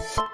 you